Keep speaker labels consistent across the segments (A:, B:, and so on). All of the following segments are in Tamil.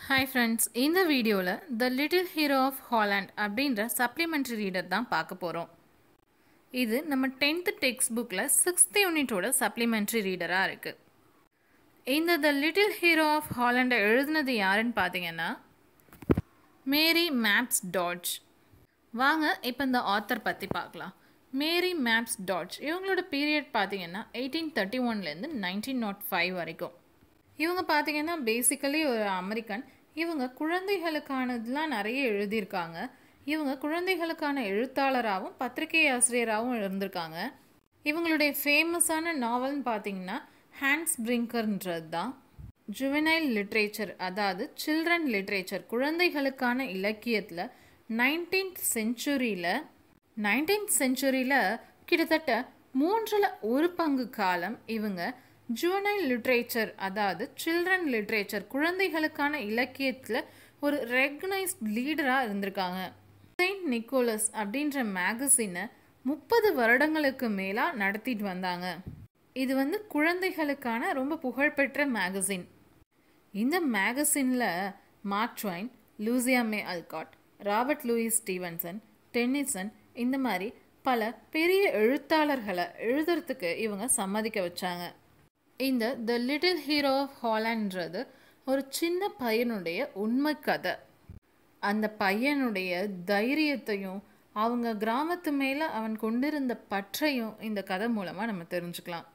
A: ஹாய் ஃப்ரெண்ட்ஸ் இந்த வீடியோவில் the little hero of Holland அப்படின்ற சப்ளிமெண்ட்ரி ரீடர் தான் பார்க்க போகிறோம் இது நம்ம டென்த்து டெக்ஸ்ட் புக்கில் சிக்ஸ்த் யூனிட்டோட சப்ளிமெண்ட்ரி ரீடராக இருக்குது இந்த த லிட்டில் ஹீரோ ஆஃப் ஹாலாண்டை எழுதுனது யாருன்னு பார்த்தீங்கன்னா மேரி மேப்ஸ் டாட்ஜ் வாங்க இப்போ இந்த ஆத்தர் பற்றி பார்க்கலாம். மேரி மேப்ஸ் டாட்ஜ் இவங்களோட பீரியட் பார்த்தீங்கன்னா எயிட்டீன் தேர்ட்டி ஒன்லேருந்து நைன்டீன் நாட் ஃபைவ் வரைக்கும். இவங்க பார்த்தீங்கன்னா பேசிக்கலி ஒரு அமெரிக்கன். இவங்க குழந்தைகளுக்கானதுலாம் நிறைய எழுதியிருக்காங்க. இவங்க குழந்தைகளுக்கான எழுத்தாளராகவும் பத்திரிகை ஆசிரியராகவும் இருந்திருக்காங்க. இவங்களுடைய ஃபேமஸான நாவல்னு பார்த்தீங்கன்னா ஹேண்ட்ஸ் பிரிங்கர்ன்றது தான். ஜுவனைல் லிட்ரேச்சர் அதாவது சில்ட்ரன் லிட்ரேச்சர் குழந்தைகளுக்கான இலக்கியத்தில் நைன்டீன்த் செஞ்சுரியில் நைன்டீன்த் செஞ்சுரியில் கிட்டத்தட்ட மூன்றில் ஒரு பங்கு காலம் இவங்க ஜூனைல் லிட்ரேச்சர் அதாவது சில்ட்ரன் லிட்ரேச்சர் குழந்தைகளுக்கான இலக்கியத்தில் ஒரு ரெகனைஸ்ட் லீடராக இருந்திருக்காங்க. செயின்ட் நிக்கோலஸ் அப்படின்ற மேகசினை முப்பது வருடங்களுக்கு மேலாக நடத்திட்டு வந்தாங்க. இது வந்து குழந்தைகளுக்கான ரொம்ப புகழ்பெற்ற மேகசின் இந்த மேகசினில் Mark Twain Louisa May Alcott Robert Louis Stevenson Tennyson இந்த மாதிரி பல பெரிய எழுத்தாளர்களை எழுதுறதுக்கு இவங்க சம்மதிக்க வச்சாங்க. இந்த த லிட்டில் ஹீரோ ஆஃப் ஹாலன்றது ஒரு சின்ன பையனுடைய உண்மை கதை. அந்த பையனுடைய தைரியத்தையும் அவங்க கிராமத்து மேலே அவன் கொண்டிருந்த பற்றையும் இந்த கதை மூலமாக நம்ம தெரிஞ்சுக்கலாம்.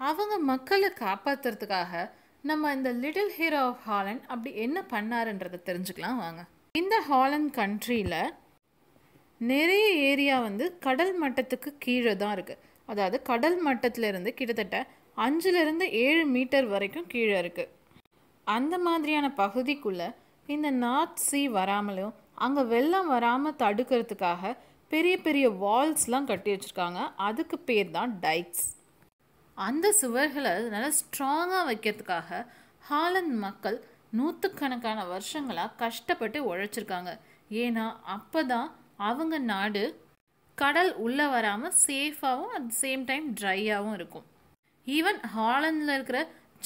A: அவங்க மக்களை காப்பாற்றுறதுக்காக நம்ம இந்த லிட்டில் ஹீரோ ஆஃப் ஹாலண்ட் அப்படி என்ன பண்ணாருன்றதை தெரிஞ்சுக்கலாம் வாங்க. இந்த ஹாலண்ட் கண்ட்ரியில் நிறைய ஏரியா வந்து கடல் மட்டத்துக்கு கீழே தான் இருக்குது அதாவது கடல் மட்டத்திலிருந்து கிட்டத்தட்ட அஞ்சுலேருந்து ஏழு மீட்டர் வரைக்கும் கீழே இருக்குது அந்த மாதிரியான பகுதிக்குள்ளே இந்த நார்த் சீ வராமலும் அங்கே வெள்ளம் வராமல் தடுக்கிறதுக்காக பெரிய பெரிய வால்ஸ்லாம் கட்டி வச்சுருக்காங்க. அதுக்கு பேர் தான் டைக்ஸ். அந்த சுவர்களை நல்லா ஸ்ட்ராங்காக வைக்கிறதுக்காக ஹாலண்ட் மக்கள் நூற்றுக்கணக்கான வருஷங்களாக கஷ்டப்பட்டு உழைச்சிருக்காங்க. ஏன்னா அப்போ தான் அவங்க நாடு கடல் உள்ளே வராமல் சேஃபாகவும் அட் சேம் டைம் ட்ரையாகவும் இருக்கும். ஈவன் ஹாலண்டில் இருக்கிற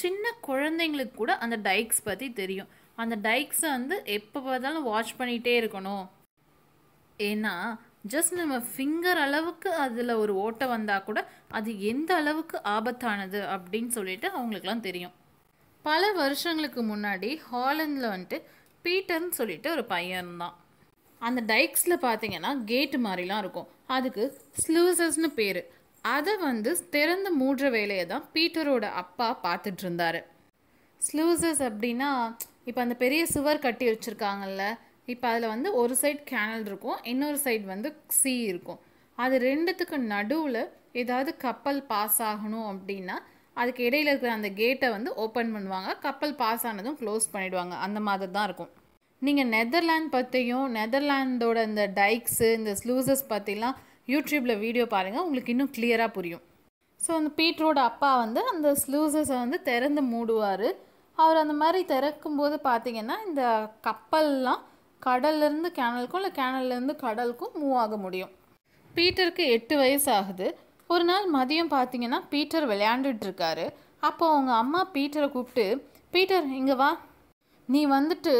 A: சின்ன குழந்தைங்களுக்கு கூட அந்த டைக்ஸ் பற்றி தெரியும். அந்த டைக்ஸை வந்து எப்போ பார்த்தாலும் வாட்ச் பண்ணிகிட்டே இருக்கணும். ஏன்னா ஜஸ்ட் நம்ம ஃபிங்கர் அளவுக்கு அதில் ஒரு ஓட்டை வந்தால் கூட அது எந்த அளவுக்கு ஆபத்தானது அப்படின்னு சொல்லிட்டு அவங்களுக்குலாம் தெரியும். பல வருஷங்களுக்கு முன்னாடி ஹாலண்டில் வந்துட்டு பீட்டர்னு சொல்லிட்டு ஒரு பையன் தான் அந்த டைக்ஸில் பார்த்தீங்கன்னா கேட்டு மாதிரிலாம் இருக்கும். அதுக்கு ஸ்லூசஸ்னு பேர். அதை வந்து திறந்து மூடுற வேலையை தான் பீட்டரோட அப்பா பார்த்துட்டு இருந்தார். ஸ்லூசஸ் அப்படின்னா இப்போ அந்த பெரிய சுவர் கட்டி வச்சுருக்காங்கல்ல இப்போ அதில் வந்து ஒரு சைட் கேனல் இருக்கும் இன்னொரு சைடு வந்து சி இருக்கும். அது ரெண்டுத்துக்கு நடுவில் ஏதாவது கப்பல் பாஸ் ஆகணும் அப்படின்னா அதுக்கு இடையில இருக்கிற அந்த கேட்டை வந்து ஓப்பன் பண்ணுவாங்க கப்பல் பாஸ் ஆனதும் க்ளோஸ் பண்ணிவிடுவாங்க அந்த மாதிரி தான் இருக்கும். நீங்கள் நெதர்லாண்ட் பற்றியும் நெதர்லாண்டோட இந்த டைக்ஸு இந்த ஸ்லூசஸ் பற்றிலாம் யூடியூப்பில் வீடியோ பாருங்கள் உங்களுக்கு இன்னும் கிளியராக புரியும். ஸோ அந்த பீட்ரோட அப்பா வந்து அந்த ஸ்லூசஸை வந்து திறந்து மூடுவார். அவர் அந்த மாதிரி திறக்கும்போது பார்த்தீங்கன்னா இந்த கப்பல்லாம் கடல்லேருந்து கேனலுக்கும் இல்லை கேனல்லேருந்து கடலுக்கும் மூவ் ஆக முடியும். பீட்டருக்கு எட்டு வயசு ஆகுது. ஒரு நாள் மதியம் பார்த்தீங்கன்னா பீட்டர் விளையாண்டுட்டுருக்காரு அப்போ அவங்க அம்மா பீட்டரை கூப்பிட்டு பீட்டர் இங்கே வா. நீ வந்துட்டு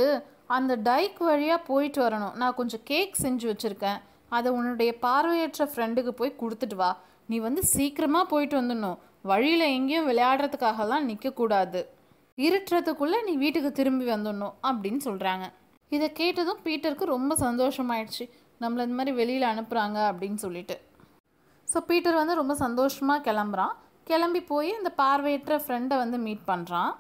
A: அந்த டைக் வழியாக போயிட்டு வரணும். நான் கொஞ்சம் கேக் செஞ்சு வச்சுருக்கேன். அதை உன்னுடைய பார்வையற்ற ஃப்ரெண்டுக்கு போய் கொடுத்துட்டு வா. நீ வந்து சீக்கிரமாக போயிட்டு வந்துடணும். வழியில் எங்கேயும் விளையாடுறதுக்காகலாம் நிற்கக்கூடாது இருட்டுறதுக்குள்ளே நீ வீட்டுக்கு திரும்பி வந்துடணும் அப்படின்னு சொல்கிறாங்க இதை கேட்டதும் பீட்டருக்கு ரொம்ப சந்தோஷமாயிடுச்சு. நம்மளை இந்த மாதிரி வெளியில் அனுப்புகிறாங்க அப்படின்னு சொல்லிட்டு. ஸோ பீட்டர் வந்து ரொம்ப சந்தோஷமாக கிளம்புறான். கிளம்பி போய் இந்த பார்வையற்ற ஃப்ரெண்டை வந்து மீட் பண்ணுறான்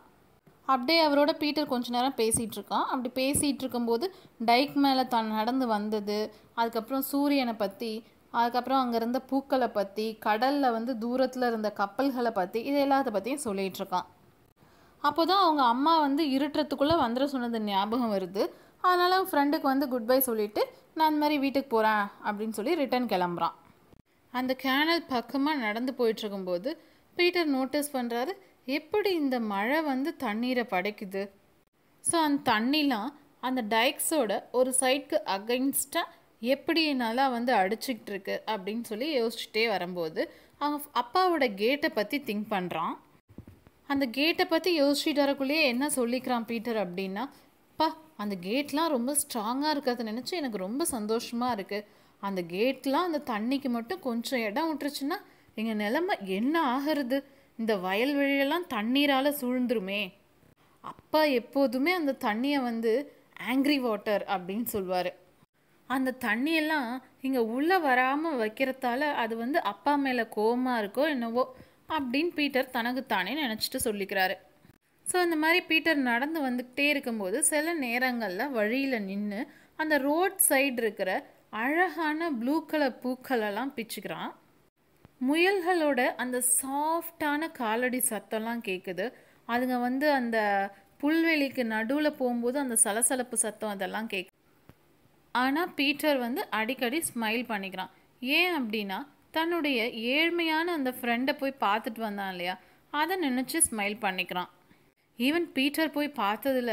A: அப்படியே அவரோட பீட்டர் கொஞ்ச நேரம் பேசிகிட்டு இருக்கான் அப்படி பேசிகிட்டு இருக்கும்போது டைக் மேலே தான் நடந்து வந்தது. அதுக்கப்புறம் சூரியனை பற்றி அதுக்கப்புறம் அங்கே இருந்த பூக்களை பற்றி கடலில் வந்து தூரத்தில் இருந்த கப்பல்களை பற்றி இது எல்லாத்த பற்றியும் சொல்லிகிட்டு இருக்கான் அப்போ தான் அவங்க அம்மா வந்து இருட்டுறதுக்குள்ளே வந்துட சொன்னது ஞாபகம் வருது. அதனால் அவன் ஃப்ரெண்டுக்கு வந்து குட் பை சொல்லிவிட்டு நான் இந்த மாதிரி வீட்டுக்கு போகிறேன் அப்படின்னு சொல்லி ரிட்டர்ன் கிளம்புறான். அந்த கேனல் பக்கமாக நடந்து போயிட்டுருக்கும்போது பீட்டர் நோட்டீஸ் பண்ணுறாரு எப்படி இந்த மழை வந்து தண்ணீரை படைக்குது? ஸோ அந்த தண்ணிலாம் அந்த டைக்ஸோட ஒரு சைட்க்கு அகைன்ஸ்டாக எப்படி நல்லா வந்து அடிச்சிக்கிட்டு இருக்கு அப்படின்னு சொல்லி யோசிச்சுட்டே வரும்போது அவங்க அப்பாவோட கேட்டை பற்றி திங்க் பண்ணுறான் அந்த கேட்டை பற்றி யோசிச்சுட்டு வரக்குள்ளேயே என்ன சொல்லிக்கிறான் பீட்டர் அப்படின்னா பா அந்த கேட்லாம் ரொம்ப ஸ்ட்ராங்காக இருக்கிறத நினச்சி எனக்கு ரொம்ப சந்தோஷமாக இருக்குது அந்த கேட்லாம் அந்த தண்ணிக்கு மட்டும் கொஞ்சம் இடம் விட்டுருச்சுன்னா எங்கள் நிலமை என்ன ஆகிறது? இந்த வயல்வெளியெல்லாம் தண்ணீரால் சூழ்ந்துருமே. அப்பா எப்போதுமே அந்த தண்ணியை வந்து ஆங்க்ரி வாட்டர் அப்படின்னு சொல்லுவார் அந்த தண்ணியெல்லாம் இங்கே உள்ளே வராமல் வைக்கிறதால அது வந்து அப்பா மேலே கோவமாக இருக்கோ என்னவோ அப்படின்னு பீட்டர் தனக்கு தானே நினச்சிட்டு சொல்லிக்கிறாரு. ஸோ இந்த மாதிரி பீட்டர் நடந்து வந்துக்கிட்டே இருக்கும்போது சில நேரங்களில் வழியில் நின்று அந்த ரோட் சைடு இருக்கிற அழகான ப்ளூ கலர் பூக்களெல்லாம் பிச்சுக்கிறான். முயல்களோட அந்த சாஃப்டான காலடி சத்தம்லாம் கேட்குது அதுங்க வந்து அந்த புல்வெளிக்கு நடுவில் போகும்போது அந்த சலசலப்பு சத்தம் அதெல்லாம் கேட்கு ஆனால் பீட்டர் வந்து அடிக்கடி ஸ்மைல் பண்ணிக்கிறான். ஏன் அப்படின்னா தன்னுடைய ஏழ்மையான அந்த ஃப்ரெண்டை போய் பார்த்துட்டு வந்தான் இல்லையா? அதை நினச்சி ஸ்மைல் பண்ணிக்கிறான். ஈவன் பீட்டர் போய் பார்த்ததுல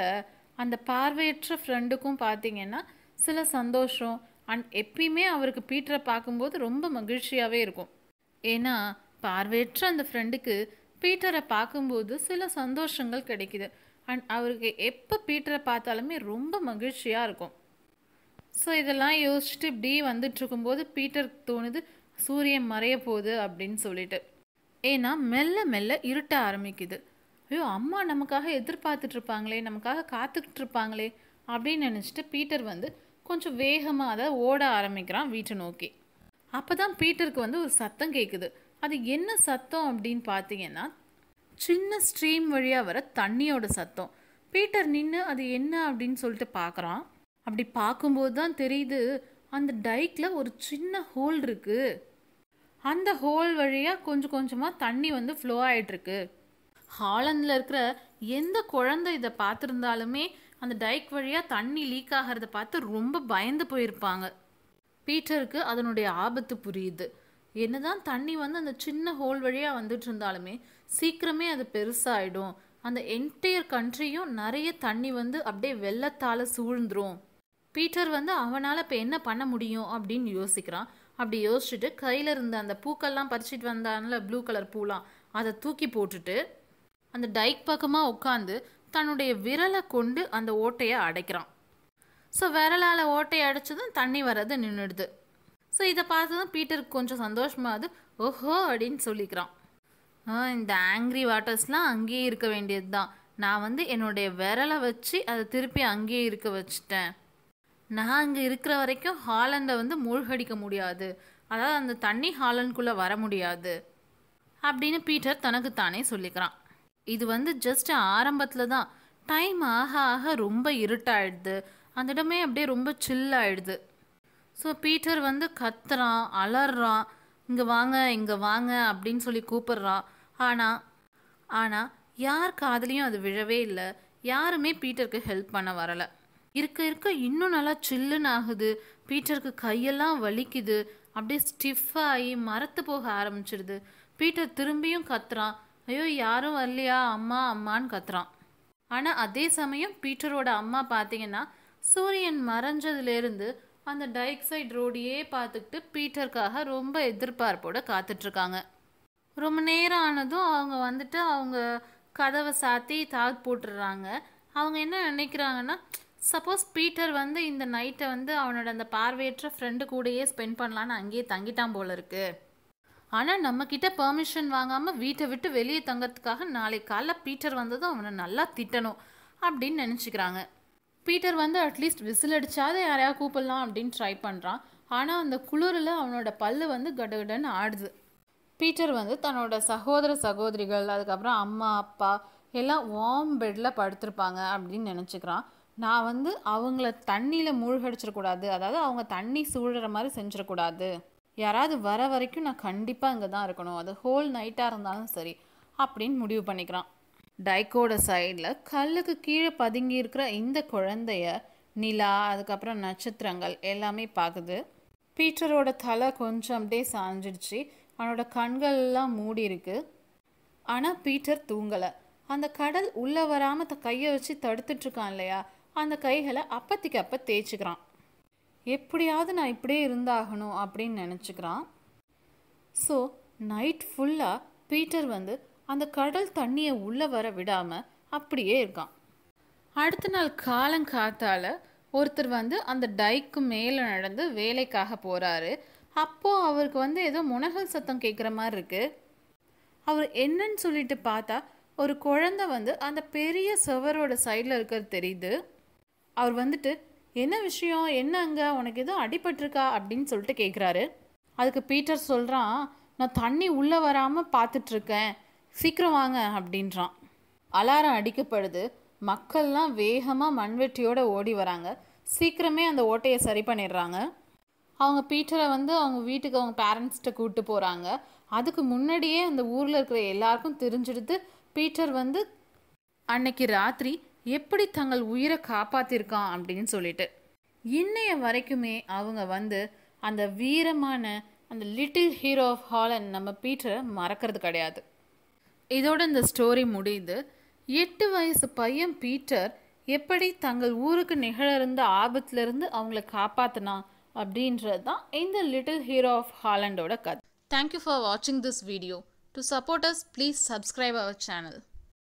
A: அந்த பார்வையற்ற ஃப்ரெண்டுக்கும் பார்த்தீங்கன்னா சில சந்தோஷம் அண்ட் எப்பயுமே அவருக்கு பீட்டரை பார்க்கும்போது ரொம்ப மகிழ்ச்சியாகவே இருக்கும். ஏன்னா பார்வையற்ற அந்த ஃப்ரெண்டுக்கு பீட்டரை பார்க்கும்போது சில சந்தோஷங்கள் கிடைக்குது. அண்ட் அவருக்கு எப்போ பீட்டரை பார்த்தாலுமே ரொம்ப மகிழ்ச்சியாக இருக்கும். ஸோ இதெல்லாம் யோசிச்சுட்டு இப்படி வந்துட்டுருக்கும்போது பீட்டருக்கு தோணுது சூரியன் மறைய போகுது அப்படின்னு சொல்லிட்டு. ஏன்னா மெல்ல மெல்ல இருட்ட ஆரம்பிக்குது. ஐயோ அம்மா நமக்காக எதிர்பார்த்துட்டு இருப்பாங்களே நமக்காக காத்துக்கிட்டு இருப்பாங்களே அப்படின்னு நினச்சிட்டு பீட்டர் வந்து கொஞ்சம் வேகமாக அதை ஓட ஆரம்பிக்கிறான் வீட்டை நோக்கி. அப்போ தான் பீட்டருக்கு வந்து ஒரு சத்தம் கேட்குது அது என்ன சத்தம் அப்படின்னு பார்த்தீங்கன்னா சின்ன ஸ்ட்ரீம் வழியாக வர தண்ணியோட சத்தம். பீட்டர் நின்று அது என்ன அப்படின்னு சொல்லிட்டு பார்க்குறான் அப்படி பார்க்கும்போது தான் தெரியுது அந்த டைக்கில் ஒரு சின்ன ஹோல் இருக்குது அந்த ஹோல் வழியாக கொஞ்சம் கொஞ்சமாக தண்ணி வந்து ஃப்ளோ ஆகிட்டுருக்கு ஹாலந்தில் இருக்கிற எந்த குழந்தை இதை பார்த்துருந்தாலுமே அந்த டைக் வழியாக தண்ணி லீக் ஆகிறத பார்த்து ரொம்ப பயந்து போயிருப்பாங்க. பீட்டருக்கு அதனுடைய ஆபத்து புரியுது. என்னதான் தண்ணி வந்து அந்த சின்ன ஹோல் வழியாக வந்துட்டு இருந்தாலுமே சீக்கிரமே அது பெருசாகிடும் அந்த என்டையர் கண்ட்ரியும் நிறைய தண்ணி வந்து அப்படியே வெள்ளத்தால் சூழ்ந்துரும். பீட்டர் வந்து அவனால் இப்போ என்ன பண்ண முடியும் அப்படின்னு யோசிக்கிறான். அப்படி யோசிச்சுட்டு கையில் இருந்த அந்த பூக்கள்லாம் பறிச்சிட்டு வந்தான்ல ப்ளூ கலர் பூலாம் அதை தூக்கி போட்டுட்டு அந்த டைக் பக்கமாக உட்காந்து தன்னுடைய விரலை கொண்டு அந்த ஓட்டையை அடைக்கிறான். ஸோ விரலால் ஓட்டை அடித்ததும் தண்ணி வர்றது நின்றுடுது ஸோ இதை பார்த்து தான் பீட்டருக்கு கொஞ்சம் சந்தோஷமாகுது ஓஹோ அப்படின்னு சொல்லிக்கிறான். இந்த ஆங்க்ரி வாட்டர்ஸ்லாம் அங்கேயே இருக்க வேண்டியது தான் நான் வந்து என்னுடைய விரலை வச்சு அதை திருப்பி அங்கேயே இருக்க வச்சுட்டேன். நான் அங்கே இருக்கிற வரைக்கும் ஹாலண்டை வந்து மூழ்கடிக்க முடியாது. அதாவது அந்த தண்ணி ஹாலண்ட்குள்ளே வர முடியாது. அப்படின்னு பீட்டர் தனக்கு தானே சொல்லிக்கிறான். இது வந்து ஜஸ்ட் ஆரம்பத்தில் தான். டைம் ஆக ஆக ரொம்ப இருட்டாயிடுது. அந்த இடமே அப்படியே ரொம்ப சில் ஆயிடுது. ஸோ பீட்டர் வந்து கத்துறான் அலறான். இங்கே வாங்க இங்கே வாங்க அப்படின்னு சொல்லி கூப்பிடுறான். ஆனால் ஆனால் யார் காதலையும் அது விழவே இல்லை. யாருமே பீட்டருக்கு ஹெல்ப் பண்ண வரலை. இருக்க இருக்க இன்னும் நல்லா சில்லுன்னு ஆகுது. பீட்டருக்கு கையெல்லாம் வலிக்குது. அப்படியே ஸ்டிஃபாகி மரத்து போக ஆரம்பிச்சிடுது. பீட்டர் திரும்பியும் கத்துறான். ஐயோ யாரும் வரலையா? அம்மா அம்மான்னு கத்துறான். ஆனால் அதே சமயம் பீட்டரோட அம்மா பார்த்தீங்கன்னா சூரியன் மறைஞ்சதுலேருந்து அந்த டைக்சைட் ரோடையே பார்த்துக்கிட்டு பீட்டருக்காக ரொம்ப எதிர்பார்ப்போட காத்துட்ருக்காங்க. ரொம்ப நேரம் ஆனதும் அவங்க வந்துட்டு அவங்க கதவை சாத்தி தாக் போட்டுடுறாங்க. அவங்க என்ன நினைக்கிறாங்கன்னா சப்போஸ் பீட்டர் வந்து இந்த நைட்டை வந்து அவனோட அந்த பார்வையற்ற ஃப்ரெண்டு கூடயே ஸ்பெண்ட் பண்ணலான்னு அங்கேயே தங்கிட்டான் போல இருக்கு. ஆனால் நம்மக்கிட்ட பெர்மிஷன் வாங்காமல் வீட்டை விட்டு வெளியே தங்கறதுக்காக நாளை காலைல பீட்டர் வந்ததும் அவனை நல்லா திட்டணும் அப்படின்னு நினச்சிக்கிறாங்க. பீட்டர் வந்து அட்லீஸ்ட் விசில் அடிச்சாவது யாரையா கூப்பிடலாம் அப்படின்னு ட்ரை பண்ணுறான் ஆனால் அந்த குளிரில் அவனோட பல்லு வந்து கடகடன்னு ஆடுது. பீட்டர் வந்து தன்னோட சகோதர சகோதரிகள் அதுக்கப்புறம் அம்மா அப்பா எல்லாம் வார்ம் பெட்டில் படுத்திருப்பாங்க அப்படின்னு நினச்சிக்கிறான். நான் வந்து அவங்கள தண்ணியில் மூழ்கடிச்சிடக்கூடாது. அதாவது அவங்க தண்ணி சூழற மாதிரி செஞ்சிடக்கூடாது. யாராவது வர வரைக்கும் நான் கண்டிப்பாக இங்கே தான் இருக்கணும். அது ஹோல் நைட்டாக இருந்தாலும் சரி அப்படின்னு முடிவு பண்ணிக்கிறான். டைக்கோட சைடில் கல்லுக்கு கீழே பதுங்கி இருக்கிற இந்த குழந்தைய நிலா அதுக்கப்புறம் நட்சத்திரங்கள் எல்லாமே பார்க்குது பீட்டரோட தலை கொஞ்சம் அப்படியே சாஞ்சிடுச்சு. அவனோட கண்கள் எல்லாம் மூடி இருக்கு. ஆனால் பீட்டர் தூங்கலை. அந்த கடல் உள்ளே வராமல் த கையை வச்சு தடுத்துட்ருக்கான் இல்லையா? அந்த கைகளை அப்பத்திக்கு அப்போ தேய்ச்சிக்கிறான். எப்படியாவது நான் இப்படியே இருந்தாகணும் அப்படின்னு நினச்சிக்கிறான். ஸோ நைட் ஃபுல்லாக பீட்டர் வந்து அந்த கடல் தண்ணியை உள்ளே வர விடாமல் அப்படியே இருக்கான். அடுத்த நாள் காலங்காத்தால் ஒருத்தர் வந்து அந்த டைக்கு மேலே நடந்து வேலைக்காக போகிறாரு அப்போது அவருக்கு வந்து ஏதோ முனகல் சத்தம் கேட்குற மாதிரி இருக்குது அவர் என்னன்னு சொல்லிட்டு பார்த்தா ஒரு குழந்தை வந்து அந்த பெரிய சுவரோட சைடில் இருக்கிறது தெரியுது. அவர் வந்துட்டு என்ன விஷயம்? என்ன அங்கே? உனக்கு எதுவும் அடிபட்டிருக்கா? அப்படின்னு சொல்லிட்டு கேட்குறாரு அதுக்கு பீட்டர் சொல்கிறான் நான் தண்ணி உள்ளே வராமல் பார்த்துட்ருக்கேன் சீக்கிரம் வாங்க அப்படின்றான். அலாரம் அடிக்கப்படுது. மக்கள்லாம் வேகமாக மண்வெட்டியோடு ஓடி வராங்க. சீக்கிரமே அந்த ஓட்டையை சரி பண்ணிடுறாங்க. அவங்க பீட்டரை வந்து அவங்க வீட்டுக்கு அவங்க பேரண்ட்ஸ்கிட்ட கூப்பிட்டு போகிறாங்க அதுக்கு முன்னாடியே அந்த ஊரில் இருக்கிற எல்லாருக்கும் தெரிஞ்சிடுது பீட்டர் வந்து அன்னைக்கு ராத்திரி எப்படி தங்கள் உயிரை காப்பாற்றிருக்கான் அப்படின்னு சொல்லிட்டு. இன்னைய வரைக்குமே அவங்க வந்து அந்த வீரமான அந்த லிட்டில் ஹீரோ ஆஃப் ஹாலன் நம்ம பீட்டரை மறக்கிறது கிடையாது. இதோட இந்த ஸ்டோரி முடியுது. எட்டு வயசு பையன் பீட்டர் எப்படி தங்கள் ஊருக்கு நிகழ ஆபத்துலேருந்து அவங்கள காப்பாற்றினா அப்படின்றது தான் இந்த லிட்டில் ஹீரோ ஆஃப் ஹாலண்டோட கதை. தேங்க்யூ ஃபார் வாட்சிங் this video to support us please subscribe our channel